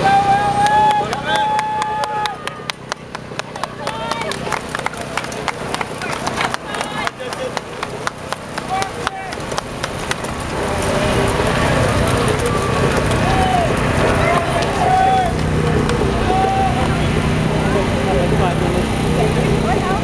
Go